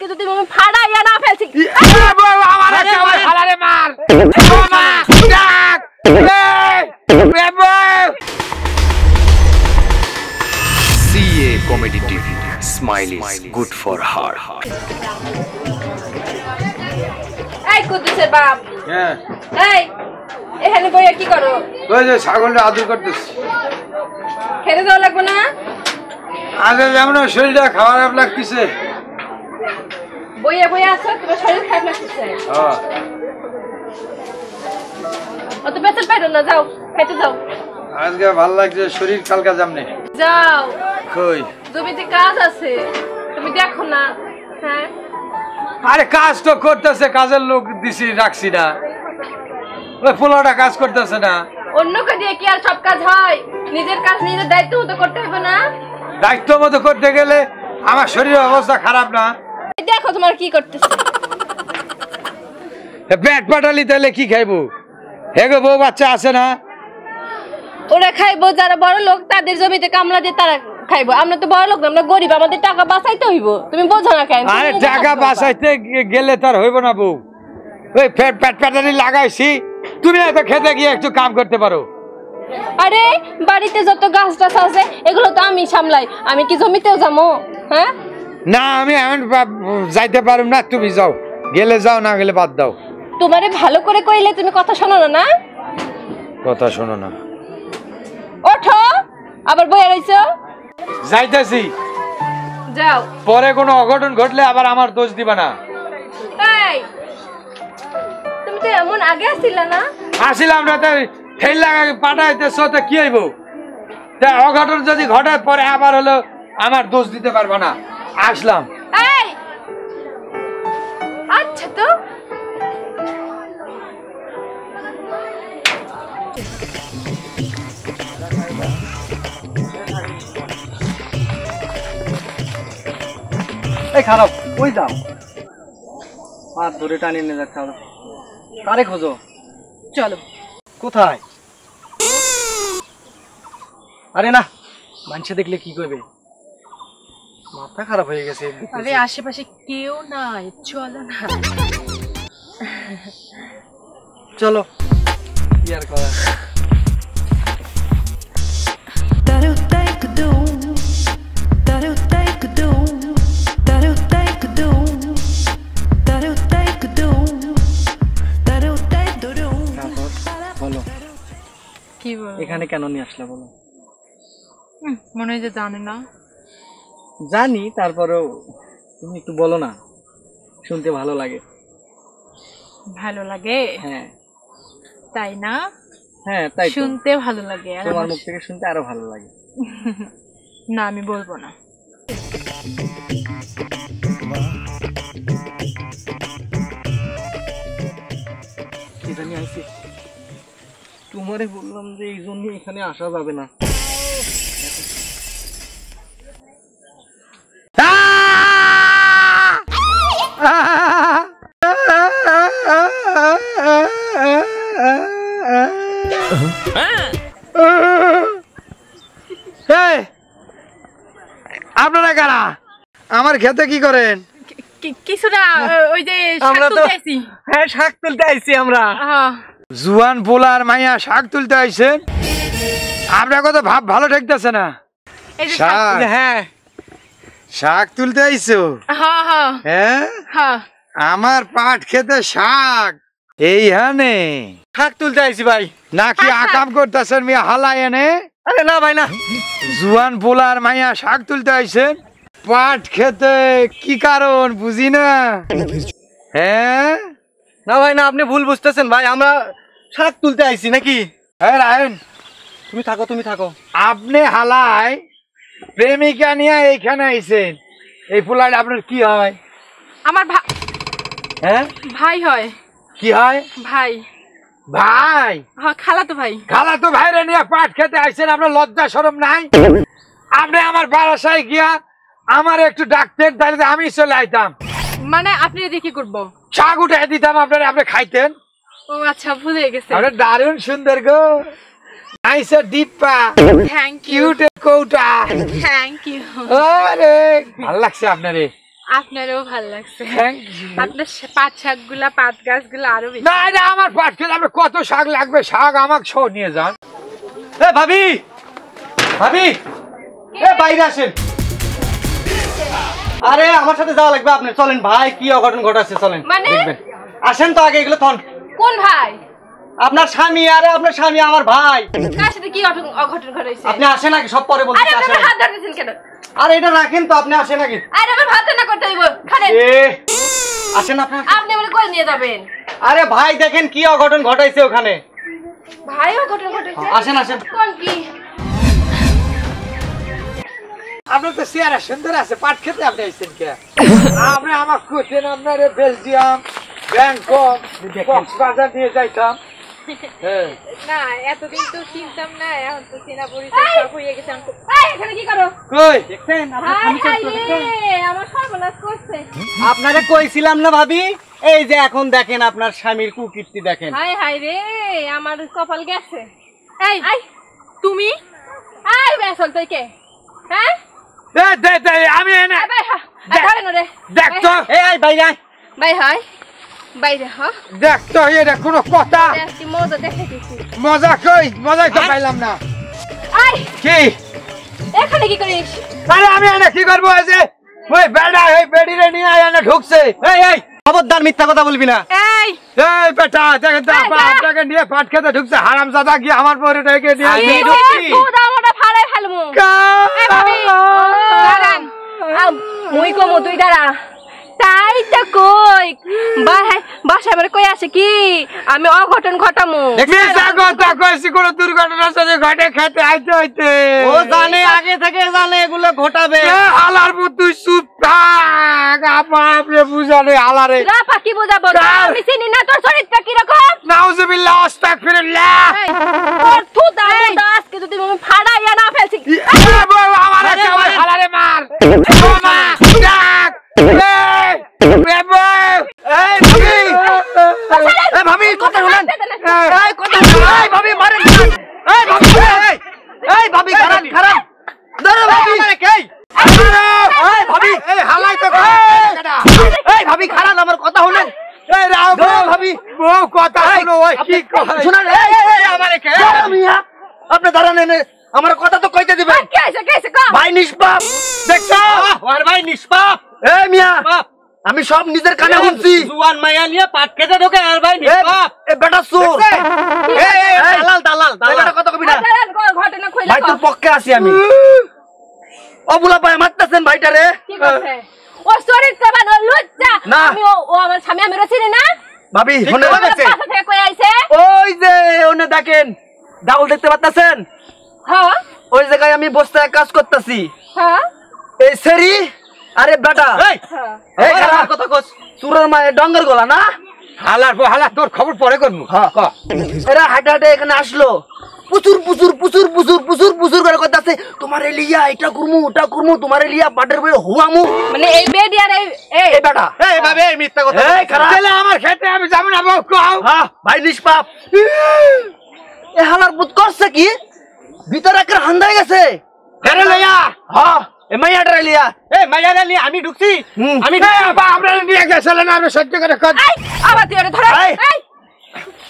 আজকে যদি আমি ফাড়াইয়া না ফেলছি আমার আরে, আমার আরে। হালারে মার। মামা ডাক এই কুদ্দুসের বাপ। হ্যাঁ। এই এখানে বইয়া কি করো? ওই যে ছাগলটা আদর করতেছি। খেতে যাওয়া লাগবে না? আগে যেমন শরীরটা খারাপ লাগতেছে। বইয়া বইয়া আছো তোমার শরীর খারাপ লাগতেছে হ্যাঁ। অত বেতন পাইরো না যাও খেতে যাও। আজকে ভালো লাগছে শরীর কালকা জামনে। যাও। কই? জমিতে কাজ আছে তুমি দেখো না হ্যাঁ? আরে কাজ তো করতেছে কাজের লোক দিছি রাখছি না। ওই পোলাটা কাজ করতেছে না। অন্য কাজে কি আর সব কাজ হয়? নিজের কাজ নিজের দায়িত্ব মতো করতে হবে না? দায়িত্ব মতো করতে গেলে আমার শরীরের অবস্থা খারাপ না। দেখো তোমার কি করতেছে। পেট পাটালি তাহলে কি খাইবো? হেগো বউ বাচ্চা আছে না? ওরা খাইবো যারা বড় লোক তাদের জমিতে কামলা দিয়ে তারা খাইবো। আমরা তো বড় লোক আমরা গরিব আমাদের টাকা বাঁচাইতে হইব। তুমি বোঝো না কেন আরে টাকা বাঁচাইতে গেলে তার হইব না বউ। ওই পেট পেট পাটালি লাগাইছি তুমি এত খেতে গিয়ে একটু কাম করতে পারো। আরে বাড়িতে যত গাছ টাছ আছে এগুলো তো আমি সামলাই। আমি কি জমিতেও যাব? হ্যাঁ? না আমি এমন যাইতে পারুম না তুমি যাও। গেলে যাও না গেলে বাদ দাও। তোমারে ভালো করে কইলে তুমি কথা শোনো না না? কথা শোনো না। ওঠো আবার বইয়া রইছো? যাইতেছি। যাও। পরে কোনো অঘটন ঘটলে আবার আমার দোষ দিবা না। এই তুমি তো এমন আগে আসছিলা না? আসিলাম না তো ঠেলা পাঠাইতেছ তো কি হইব? তা অঘটন যদি ঘটায় পরে আবার হলো আমার দোষ দিতে পারবা না। আসলাম। এই! আচ্ছা তো। এই খারাপ ওই যাও? হাত ধরে টানিয়ে নিয়ে যাচ্ছে আরও। কারে খোঁজো? চলো। কোথায়? আরে না মানুষে দেখলে কি করবে? মাথা খারাপ হয়ে গেছে আরে আশেপাশে কেউ নাই চলো না। চলো কি আর করা? বলো কি বল? এখানে কেন নিয়ে আসলে বলো? মনে হয় যে জানে না। জানি তারপরেও তুমি একটু বলো না। শুনতে ভালো লাগে। ভালো লাগে? হ্যাঁ। তাই না? হ্যাঁ তাই তো। শুনতে ভালো লাগে আর তোমার আমার- মুখ থেকে শুনতে আরও ভালো লাগে। না আমি বলব না। কি জানি আইছি তোমারে বললাম যে এই জন্য এখানে আসা যাবে না। আপনারা কারা? আমার খেতে কি করেন? ওই যে আমরা তো। হ্যাঁ শাক তুলতে আইছি আমরা। হ্যাঁ, জুয়ান পোলার মাইয়া শাক তুলতে আইছেন? আপনার কথা ভাব ভালো ঠেকতেছে না। শাক- হ্যাঁ। শাক তুলতে আইছো? হ্যাঁ? হ্যাঁ। আমার পাট খেতে শাক। এইখানে। শাক তুলতে আইছি ভাই। নাকি আকাম করতেছেন মিয়া হালাই এনে? আরে না ভাই না। জুয়ান পোলার মাইয়া শাক তুলতে আইছেন? পাট খেতে কি কারণ বুঝি না। হ্যাঁ? না ভাই না আপনি ভুল বুঝতেছেন ভাই আমরা শাক তুলতে আইছি নাকি? হ্যাঁ রায়ন। তুমি থাকো তুমি থাকো। আপনি হালাই প্রেমিকা নিয়ে এইখানে আইছেন। এই পোলার আপনার কি হয়? আমার ভা- হ্যাঁ? ভাই হয়। কি হয়? ভাই। ভাই! হ্যাঁ খালা তো ভাই। খালা তো ভাইরে নিয়ে পাট খেতে আইছেন আপনার লজ্জা সরম নাই? আপনি আমার বারাসায় গিয়া আমার একটু ডাকতেন তাহলে আমি চলে আইতাম। মানে আপনি কি করব? শাক উঠে দিতাম আপনার আপনি খাইতেন। ও আচ্ছা ভুলে গেছে। আপনার দারুণ সুন্দর গো। নাইসা ডিপ্পা থ্যাংক ইউ কৌটা। থ্যাংক ইউ আরে ভালো লাগছে আপনারে। আপনারও ভালো লাগছে। Thank you. আপনার পাট শাকগুলা পাট গাছগুলা আরও বেশি। না না আমার পাট খেতে আমার কত শাক লাগবে? শাক আমাকে সহ নিয়ে যান। এ ভাবি! ভাবি! এ বাইরে আসেন। আরে আমার সাথে যাওয়া লাগবে আপনি চলেন ভাই কি অঘটন ঘটাচ্ছে চলেন। মানে? আসেন তো আগে এগুলো থন। কোন ভাই? আপনার স্বামী আরে আপনার স্বামী আমার ভাই। কার সাথে কি অঘটন আপনি আসেন আগে সব পরে বলতে আরে আসেন। আমার হাত ধরেছেন কেন? আরে এটা রাখেন তো আপনি আসেন আগে। আরে আমার ভাত না করতে হইব খালেন। আসেন আপনি বলে কই নিয়ে যাবেন। আরে ভাই দেখেন কি অঘটন ঘটাইছে ওখানে। ভাই অঘটন ঘটাইছে আসেন আসেন। কোন কি? আপনার তো চেয়ারা সুন্দর আছে পাট খেতে আপনি আইছেন কে? আমরা আমার কোচেন আপনার বেলজিয়াম ব্যাংকক কক্সবাজার নিয়ে যাইতাম। না এতদিন তো চিনতাম না এখন তো চেনা পরিচয় সব হয়ে গেছে আমি তো- এই এখানে কি করো? কই? দেখছেন আপনার? আমার সর্বনাশ করছে। আপনারে কইছিলাম না ভাবি? এই যে এখন দেখেন আপনার স্বামীর কুকীর্তি দেখেন। হাই হাই রে আমার কপাল গেছে। এই তুমি? আই বেসল তুই কে হ্যাঁ? দে দে দে আমি এনে দেখ- তো এই ভাই বাই হাই। বাইরে হ। দেখ তো এটা কোনো কথা। মজা দেখে মজা কই? মজাই তো পাইলাম না। আই কি? এখানে কি করিস? আরে আমি এনে কি করব এই যে? ওই বেড়া ওই বেড়িরে নিয়ে আয় এনে ঢুকছে। এই এই খবরদার মিথ্যা কথা বলবি না। এই। এই বেটা দেখেন তো আপনাকে নিয়ে পাট খেতে ঢুকছে। হারাম জাদা আমার পরে রেখে দিয়ে আমি। ঢুকছি। খুদা মোটা ফাড়াই ফেলমু। দাঁড়ান। মুই কমু তুই দাঁড়া। তাই তো কই বাসায় বাসায় আমার কই আছে কি? আমি অঘটন ঘটামু। কথা কইছি কোনো দুর্ঘটনা সাথে ঘটে খেতে আইতে হইতে ও জানে আগে থেকে জানে এগুলো ঘটাবে। মত তুই চুপ থাক আপনি বুঝালে হালারে রাপা কি বুঝাবো? আমি চিনি না তোর চরিত্র কীরকম? নাউজুবিল্লাহ আস্তাগফিরুল্লাহ এই, তোর থুদা মুদা আজকে যদি আমি ফাড়াইয়া না ফেলছি এ বউ আমার একটা আমার হালারে মার ও মা ডাক এই এ বউ এই ভাবি এই ভাবি কথা শুনেন এই, এই কথা শুনেন এই ভাবি মারেন না। এই ভাবি এই এই ভাবি খারাপ খারাপ ধরো ভাবি এই এই ভাবি এই হালাই তো এই ভাবি খারাপ আমার কথা শুনেন এই রাও ধরো বউ ভাবি বউ কথা শুনো কি কয় শুনেন এই এই এই আমারে কে? মিয়া আপনি দাঁড়ান এনে আমার কথা তো কইতে দিবেন। ভাই নিষ্পাপ দেখছ? আর ভাই নিষ্পাপ। এই মিয়া আমি সব নিজের কানে শুনছি। জুয়ান মাইয়া নিয়ে পাট খেতে ঢোকে আর ভাই নিষ্পাপ। এ বেটা সুর এই দালাল দালাল দালাল কথা কবি না। ঘটনা কইলে ভাই তোর পক্ষে আছি আমি। অবুলা পায় মারতেছেন ভাইটারে। কি করছে? ও চরিত্র বানো লজ্জা। না। আমি ও ও আমার স্বামী আমি চিনি না? ভাবি ওই যে ওনে দেখেন ডাউল দেখতে পাচ্ছেন হ্যাঁ। ওই জায়গায় আমি বস্তায় কাজ করতেছি। হ্যাঁ। এই সেরি আরে বেটা হ্যাঁ। কথা কস সুরের মায়ের ডঙ্গের গলা না? হালার হালার হালা তোর খবর পরে করব। এরা হাঁটে হাঁটে এখানে আসলো। প্রচুর প্রচুর প্রচুর প্রচুর প্রচুর প্রচুর করে কথা আছে তোমার লিয়া এটা করমু ওটা করমু তোমার লিয়া পাটের বই হুয়ামু। মানে এই বেডি আর এই এই এই বেটা। এই ভাবে মিথ্যা কথা এই খারাপ। তাহলে আমার খেতে আমি যাব না কও হ্যাঁ ভাই নিষ্পাপ। এ হালার পুত করছে কি? ভিতরে একটা হান্দাই গেছে। লইয়া। হ্যাঁ লিয়া। এ লিয়া আমি ঢুকছি। আমি আমি আমরা নিয়ে গেছিলেন আমি সহ্য করে কর এই আবার তুই ধরে। এই। এই।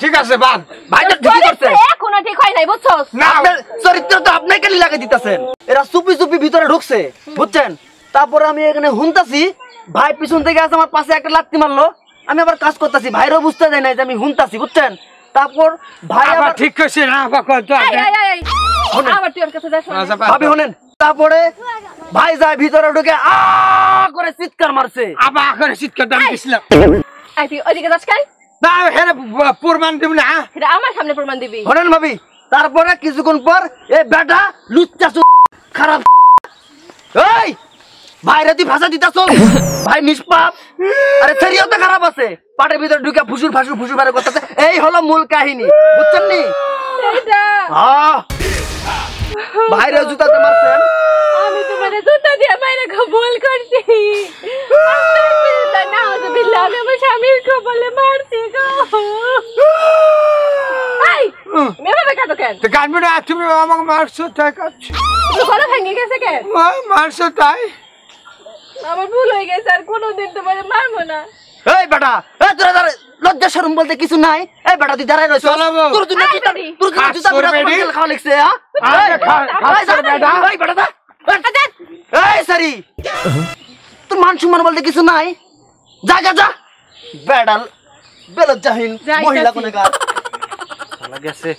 ঠিক আছে বাদ। ভাইটা ঠিকই করছে। এখনও ঠিক হয় নাই বুঝছস? না আপনার চরিত্র তো আপনাকে লাগে দিতেছেন? এরা চুপি চুপি ভিতরে ঢুকছে বুঝছেন? তারপরে আমি এখানে হুনতাছি ভাই পিছন থেকে আছে আমার পাশে একটা লাত্তি মারলো। আমি আবার কাজ করতেছি ভাইরও বুঝতে দেয় নাই যে আমি হুনতাছি বুঝছেন? তারপর ভাই আবার ঠিক করছি না আবার কর তো এই এই এই, এই। আবার তুই ওর কাছে যাস না। আচ্ছা, ভাবি শুনেন তারপরে ভাই যায় ভিতরে ঢুকে আ করে চিৎকার মারছে। আবার করে চিৎকার দাম দিছিলাম এই তুই ওইদিকে যাস কাই? না হেরে প্রমাণ দিব না এটা আমার সামনে প্রমাণ দিবি। শোনেন ভাবি তারপরে কিছুক্ষণ পর এ বেটা লুচ্চা খারাপ এই ভাইরা তুই ভাষা দিতাছ ভাই নিষ্পাপ। আরে সেরিও তো খারাপ আছে। পাটের ভিতরে ঢুকে ফুসুর ফাসুর ফুসুর ফারে করতেছে। এই হলো মূল কাহিনী বুঝছেন নি? হ্যাঁ ভাইরা জুতাতে মারছেন। আমি তোমার জুতা দিয়ে বাইরে ভুল করছি আস্তাগফিরুল্লাহ, নাউযুবিল্লাহ, আমি আমার স্বামীর কপালে মারছি গো এই, এভাবে কাঁদো কেন? তো গানবি তুমি আমাকে মারছো তাই কাচ্ছি গলা ভেঙে গেছে কেন? মারছো তাই? আমার ভুল হয়ে গেছে আর কোনোদিন তোমার মারবো না। এই বেটা এই তোরা দাঁড়া লজ্জা শরম বলতে কিছু নাই। এই বেটা তুই দাঁড়াই রইছ তোর জন্য জুতা তোর জন্য জুতা তোর বিরাট খাওয়া লিখছে হ্যাঁ এই, খা- খাস এই, তোর বেটা। এই বেটা দা এই সারি তোর মান সম্মান বলতে কিছু নাই। যা যা যা। বেড়াল বেলজ্জাহীন মহিলা কোনে গেছে।